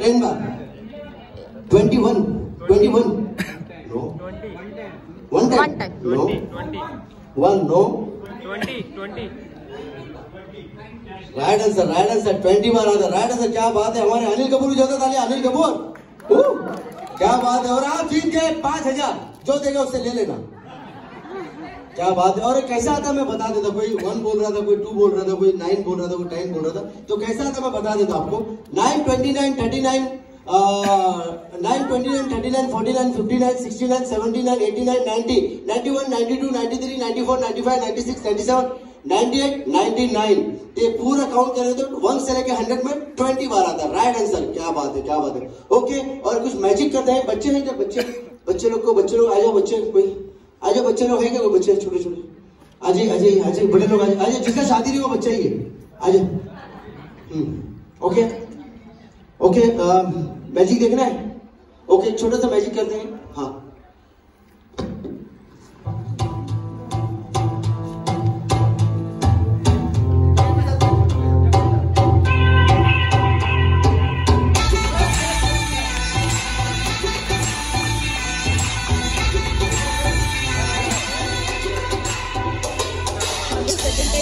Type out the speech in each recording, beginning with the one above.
Ten बार twenty one twenty one no one time no one no right answer right answer twenty बार आता right answer क्या बात है? हमारे अनिल कपूर जो था अनिल कपूर। क्या बात है? और आप जीत गए पाँच हज़ार। जो देगा उससे ले लेना। क्या बात है? और कैसा आता मैं बता देता कोई वन बोल रहा था, कोई टू बोल रहा था, कोई नाइन बोल रहा था, कोई टेन बोल रहा था। तो कैसा आता मैं बता देता आपको। Nine twenty nine thirty nine nine twenty nine thirty nine forty nine fifty nine sixty nine seventy nine eighty nine ninety ninety one ninety two ninety three ninety four ninety five ninety six ninety seven ninety eight ninety nine ये पूरा count करें तो one से लेके hundred में twenty बार आता है। राइट आंसर क्या बात है, क्या बात है। ओके और कुछ मैजिक करते हैं? बच्चे हैं क्या? बच्चे बच्चे लोग को बच्चे लोग आ जाओ, बच्चे कोई आ जाओ बच्चे लोग हैं क्या कोई बच्चे छोटे छोटे? अजय अजय जाइए बड़े लोग, आज अजय जिसका शादी नहीं वो बच्चा ही है अजय ओके ओके मैजिक देखना है? ओके छोटा सा मैजिक करते हैं। हाँ।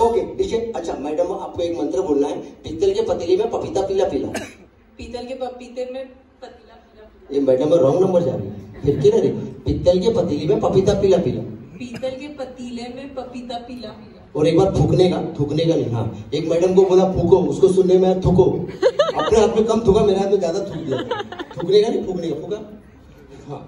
ओके नीचे अच्छा मैडम आपको एक मंत्र बोलना है। पित्तल के पतीले में पपीता पीला पीला। पीतल के पपीते में पतीला पीला ये मैडम रॉन्ग नंबर जा रही है। फिर क्यों रही पित्तल के पतीले में पपीता पीला पीला। पीतल के पतीले में पपीता पीला पीला। और एक बार थूकने का थूकने का नहीं हाँ। एक मैडम को बोला फूको उसको सुनने में थूको। अपने हाथ में कम थूका मेरे हाथ में ज़्यादा थूक दिया। थूकने का नहीं फूकने का फूका? हाँ।